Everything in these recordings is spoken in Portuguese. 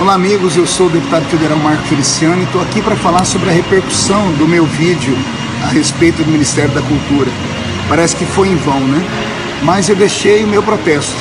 Olá amigos, eu sou o deputado federal Marco Feliciano e estou aqui para falar sobre a repercussão do meu vídeo a respeito do Ministério da Cultura. Parece que foi em vão, né? Mas eu deixei o meu protesto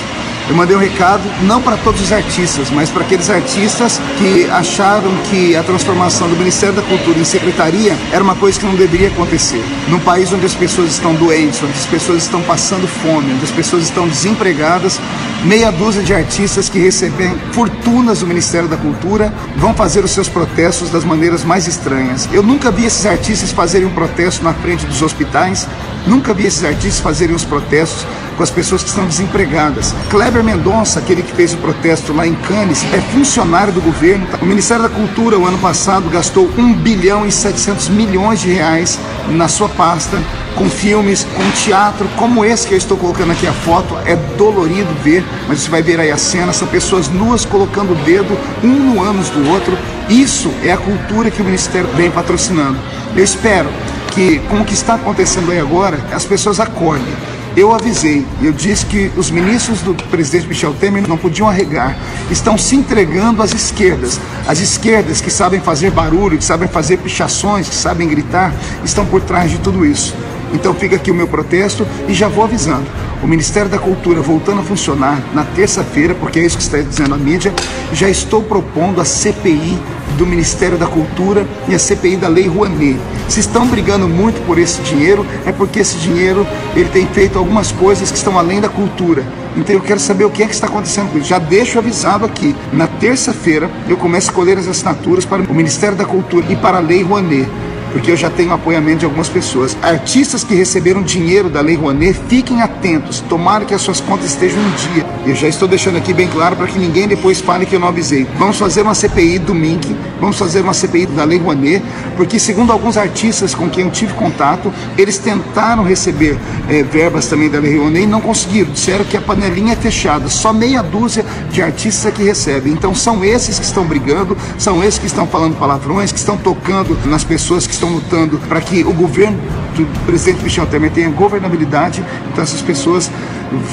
eu mandei um recado não para todos os artistas, mas para aqueles artistas que acharam que a transformação do Ministério da Cultura em secretaria era uma coisa que não deveria acontecer. Num país onde as pessoas estão doentes, onde as pessoas estão passando fome, onde as pessoas estão desempregadas, meia dúzia de artistas que recebem fortunas do Ministério da Cultura vão fazer os seus protestos das maneiras mais estranhas. Eu nunca vi esses artistas fazerem um protesto na frente dos hospitais, nunca vi esses artistas fazerem os protestos com as pessoas que estão desempregadas. Kleber Mendonça, aquele que fez o protesto lá em Cannes, é funcionário do governo. O Ministério da Cultura, o ano passado, gastou 1 bilhão e 700 milhões de reais na sua pasta com filmes, com teatro, como esse que eu estou colocando aqui a foto, é dolorido ver, mas você vai ver aí a cena, são pessoas nuas colocando o dedo um no ânus do outro. Isso é a cultura que o Ministério vem patrocinando. Eu espero que, com o que está acontecendo aí agora, as pessoas acordem eu avisei, eu disse que os ministros do presidente Michel Temer não podiam arregar, estão se entregando às esquerdas. As esquerdas que sabem fazer barulho, que sabem fazer pichações, que sabem gritar, estão por trás de tudo isso. Então fica aqui o meu protesto e já vou avisando. O Ministério da Cultura voltando a funcionar na terça-feira, porque é isso que está dizendo a mídia, já estou propondo a CPI do Ministério da Cultura e a CPI da Lei Rouanet. Se estão brigando muito por esse dinheiro, é porque esse dinheiro ele tem feito algumas coisas que estão além da cultura. Então eu quero saber o que é que está acontecendo com isso. Já deixo avisado aqui. Na terça-feira eu começo a colher as assinaturas para o Ministério da Cultura e para a Lei Rouanet porque eu já tenho apoiamento de algumas pessoas. Artistas que receberam dinheiro da Lei Rouanet, fiquem atentos, tomara que as suas contas estejam em dia. Eu já estou deixando aqui bem claro para que ninguém depois fale que eu não avisei. Vamos fazer uma CPI do MINC, vamos fazer uma CPI da Lei Rouanet, porque segundo alguns artistas com quem eu tive contato, eles tentaram receber é, verbas também da Lei Rouanet e não conseguiram. Disseram que a panelinha é fechada, só meia dúzia de artistas que recebem. Então são esses que estão brigando, são esses que estão falando palavrões, que estão tocando nas pessoas que estão lutando para que o governo do presidente Michel Temer tenha governabilidade. Então essas pessoas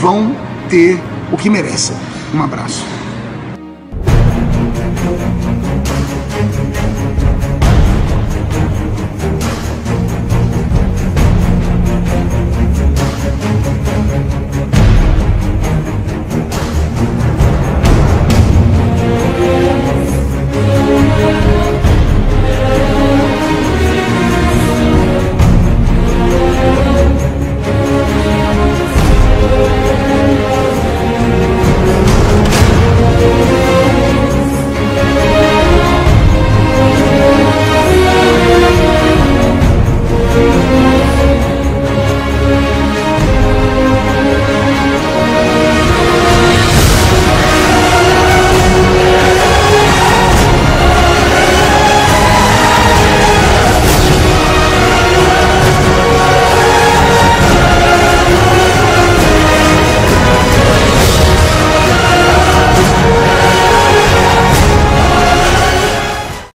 vão ter o que merecem. Um abraço.